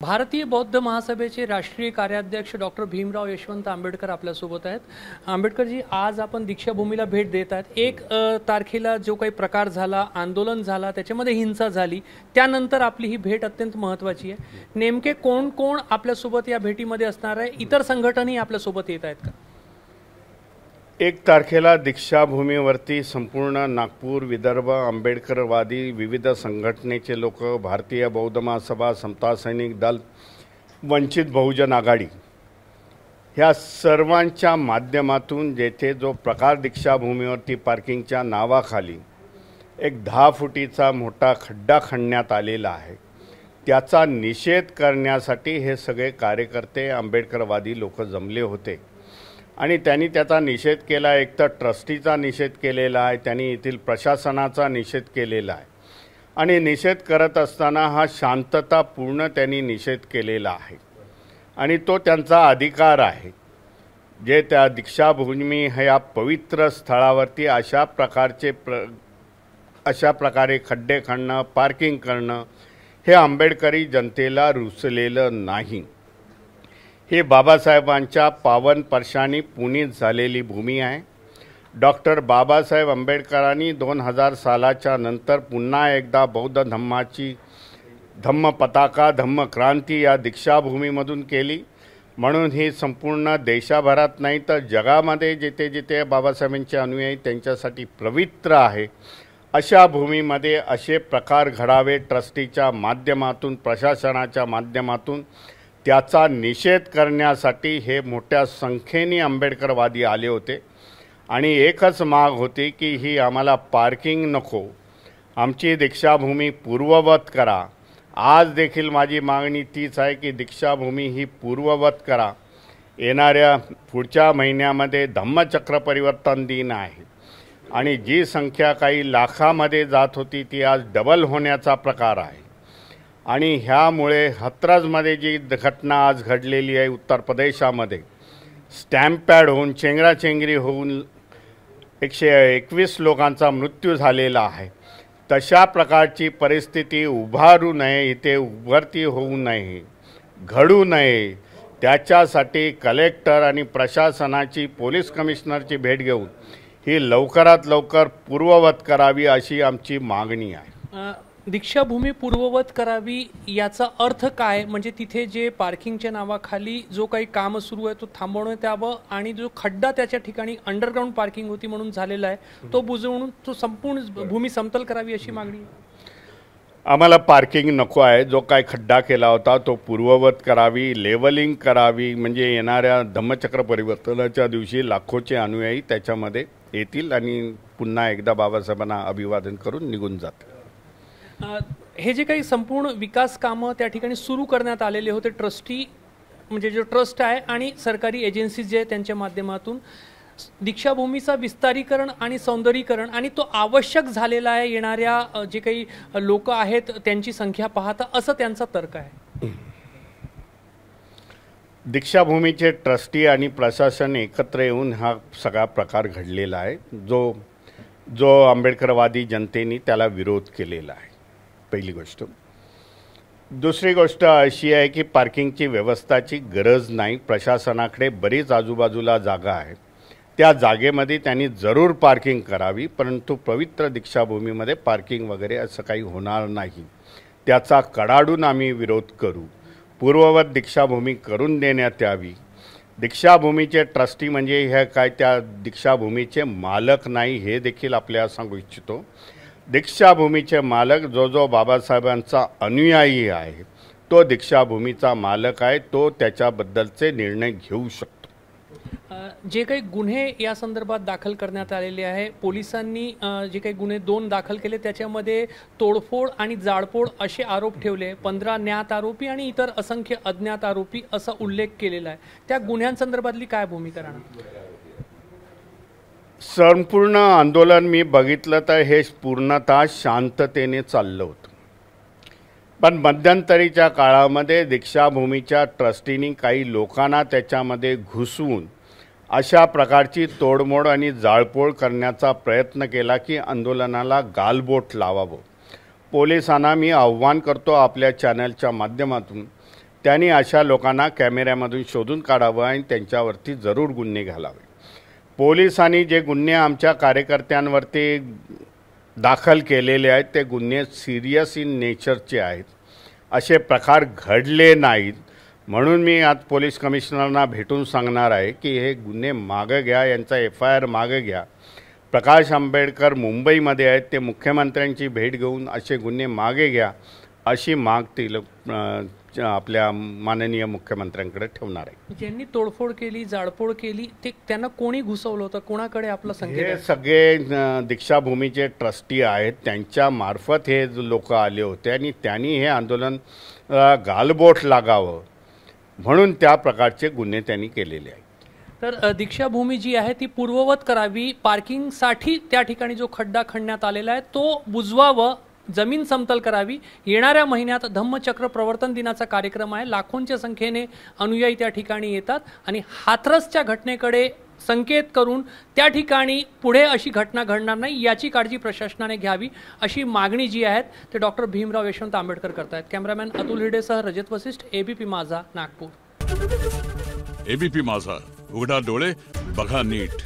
भारतीय बौद्ध महासभेचे राष्ट्रीय कार्याध्यक्ष डॉक्टर भीमराव यशवंत आंबेडकर आपल्यासोबत आहेत. आंबेडकरजी आज आपण दीक्षाभूमीला भेट देत आहेत. एक तारखेला जो काही प्रकार झाला आंदोलन झाला त्याच्यामध्ये हिंसा झाली त्यानंतर आपली ही भेट अत्यंत महत्त्वाची आहे. नेमके कोण कोण आपल्यासोबत या भेटीमध्ये असणार आहे? इतर संघटनही आपल्यासोबत येत आहेत का? एक तारखेला दीक्षाभूमीवरती संपूर्ण नागपूर विदर्भ आंबेडकरवादी विविध संघटनेचे लोक भारतीय बौद्ध महासभा समता सैनिक दल वंचित बहुजन आघाडी. ह्या सर्वांच्या माध्यमातून जेथे जो प्रकार दीक्षाभूमीवरती पार्किंगच्या नावाखाली एक दहा फुटीचा मोठा खड्डा खणण्यात आलेला आहे त्याचा निषेध करण्यासाठी हे सगळे कार्यकर्ते आंबेडकरवादी लोक जमले होते. आणि त्यांनी त्याचा निषेध केला एक तर ट्रस्टीचा निषेध केलेला आहे. त्यांनी येथील प्रशासनाचा निषेध केलेला आहे. आणि निषेध करत असताना हा शांततापूर्ण त्यांनी निषेध केलेला आहे. आणि तो त्यांचा अधिकार आहे. जे त्या दीक्षाभूमी ह्या पवित्र स्थळावरती अशा प्रकारचे प्र अशा प्रकारे खड्डे खणणं पार्किंग करणं हे आंबेडकरी जनतेला रुचलेलं नाही. ही बाबासाहेबांच्या पावन पर्षांनी पुनीत झालेली भूमी आहे. डॉक्टर बाबासाहेब आंबेडकरांनी दोन हजार सालाच्या नंतर पुन्हा एकदा बौद्ध धम्माची धम्म पताका धम्म क्रांती या दीक्षाभूमीमधून केली. म्हणून ही संपूर्ण देशाभरात नाही तर जगामध्ये जिथे जिथे बाबासाहेबांचे अनुयायी त्यांच्यासाठी पवित्र आहे अशा भूमीमध्ये असे प्रकार घडावे ट्रस्टीच्या माध्यमातून प्रशासनाच्या माध्यमातून त्याचा निषेध करण्यासाठी हे मोठ्या संख्येने आंबेडकरवादी आले होते. आणि एकच माग होती की ही आम्हाला पार्किंग नको. आमची दीक्षाभूमी पूर्ववत करा. आज देखील माझी मागणी तीच आहे की दीक्षाभूमी ही पूर्ववत करा. येणाऱ्या पुढच्या महिन्यामध्ये धम्मचक्र परिवर्तन दिन आहे. आणि जी संख्या काही लाखामध्ये जात होती ती आज डबल होण्याचा प्रकार आहे. आणि ह्यामुळे हत्राजमध्ये जी घटना आज घडलेली आहे उत्तर प्रदेशामध्ये स्टॅम्प पॅड होऊन चेंगराचेंगरी होऊन एकशे एकवीस लोकांचा मृत्यू झालेला आहे. तशा प्रकारची परिस्थिती उभारू नये इथे उभरती होऊ नये घडू नये. त्याच्यासाठी कलेक्टर आणि प्रशासनाची पोलीस कमिशनरची भेट घेऊन ही लवकरात लवकर पूर्ववत करावी अशी आमची मागणी आहे. दीक्षाभूमी पूर्ववत करावी याचा अर्थ काय? म्हणजे तिथे जे पार्किंगच्या नावाखाली जो काही काम सुरू आहे तो थांबवण्यात यावं आणि जो खड्डा त्याच्या ठिकाणी अंडरग्राऊंड पार्किंग होती म्हणून झालेला आहे तो बुजवून तो संपूर्ण भूमी समतल करावी अशी मागणी. आम्हाला पार्किंग नको आहे. जो काय खड्डा केला होता तो पूर्ववत करावी लेवलिंग करावी म्हणजे येणाऱ्या धम्मचक्र परिवर्तनाच्या दिवशी लाखोचे अनुयायी त्याच्यामध्ये येतील आणि पुन्हा एकदा बाबासाहेबांना अभिवादन करून निघून जातील. हे जे काही संपूर्ण विकास कामं त्या ठिकाणी सुरू करण्यात आलेले होते ट्रस्टी म्हणजे जो ट्रस्ट आहे आणि सरकारी एजन्सीज जे आहे त्यांच्या माध्यमातून दीक्षाभूमीचा विस्तारीकरण आणि सौंदर्यीकरण आणि तो आवश्यक झालेला आहे येणाऱ्या जे काही लोक आहेत त्यांची संख्या पाहता असं त्यांचा तर्क आहे. दीक्षाभूमीचे ट्रस्टी आणि प्रशासन एकत्र येऊन हा सगळा प्रकार घडलेला आहे जो जो आंबेडकरवादी जनतेने त्याला विरोध केलेला आहे. पहिली गोष्ट. दुसरी गोष्ट अशी आहे की पार्किंगची व्यवस्थाची गरज नाही. प्रशासनाकडे बरीच आजूबाजूला जागा आहे. त्या जागेमध्ये त्यांनी जरूर पार्किंग करावी परंतु पवित्र दीक्षाभूमीमध्ये पार्किंग वगैरे असं काही होणार नाही. त्याचा कडाडून आम्ही विरोध करू. पूर्ववत दीक्षाभूमी करून देण्यात यावी. दीक्षाभूमीचे ट्रस्टी म्हणजे हे काय त्या दीक्षाभूमीचे मालक नाही हे देखील आपल्याला सांगू इच्छितो. दीक्षाभूमीचे मालक जो जो बाबासाहेबांचा अनुयायी आहे तो दीक्षाभूमीचा मालक आहे तो त्याच्याबद्दलचे निर्णय घेऊ शकतो. जे काही गुन्हे या संदर्भात दाखल करण्यात आलेले आहे पोलिसांनी जे काही गुन्हे दोन दाखल केले त्याच्यामध्ये तोडफोड आणि जाळपोड असे आरोप ठेवले पंधरा ज्ञात आरोपी आणि इतर असंख्य अज्ञात आरोपी असा उल्लेख केलेला आहे. त्या गुन्ह्यांसंदर्भातली काय भूमिका राहणार? संपूर्ण आंदोलन मी बघितलं तर हे पूर्णतः शांततेने चाललं होतं. पण मध्यंतरीच्या काळामध्ये दीक्षाभूमीच्या ट्रस्टीनी काही लोकांना त्याच्यामध्ये घुसवून अशा प्रकारची तोडमोड आणि जाळपोळ करण्याचा प्रयत्न केला की आंदोलनाला गालबोट लावावं. पोलिसांना मी आव्हान करतो आपल्या चॅनलच्या माध्यमातून त्यांनी अशा लोकांना कॅमेऱ्यामधून शोधून काढावं आणि त्यांच्यावरती जरूर गुन्हे घालावे. पोलिसांनी जे गुन्हे आमच्या कार्यकर्त्यांवरती दाखल केलेले आहेत ते गुन्हे सिरियस इन नेचरचे आहेत. असे प्रकार घडले नाहीत. म्हणून मी आज पोलीस कमिशनरना भेटून सांगणार आहे की हे गुन्हे मागं घ्या यांचा एफ आय आर मागं घ्या. प्रकाश आंबेडकर मुंबईमध्ये आहेत ते मुख्यमंत्र्यांची भेट घेऊन असे गुन्हे मागे घ्या. अशी माग ती आपल्या माननीय मुख्यमंत्र्यांकडे ठेवणार आहे. ज्यांनी तोडफोड केली जाळपोळ केली ते त्यांना कोणी घुसवलं होतं? कोणाकडे आपला हे? सगळे दीक्षाभूमीचे ट्रस्टी आहेत. त्यांच्या मार्फत हे लोक आले होते आणि त्यांनी हे आंदोलन गालबोट लागावं म्हणून त्या प्रकारचे गुन्हे त्यांनी केलेले आहेत. तर दीक्षाभूमी जी आहे ती पूर्ववत करावी. पार्किंगसाठी त्या ठिकाणी जो खड्डा खणण्यात आलेला आहे तो बुजवावं जमीन समतल करावी. येणाऱ्या महिन्यात धम्मचक्र प्रवर्तन दिनाचा कार्यक्रम आहे. लाखोंच्या संख्येने अनुयायी त्या ठिकाणी येतात आणि हाथरसच्या घटनेकडे संकेत करून त्या ठिकाणी पुढे अशी घटना घडणार नाही याची काळजी प्रशासनाने घ्यावी अशी मागणी जी आहे ते डॉक्टर भीमराव यशवंत आंबेडकर करतायत. कॅमेरामॅन अतुल हिडेसह रजत वसिष्ठ एबीपी माझा नागपूर. एबीपी माझा उघडा डोळे बघा नीट.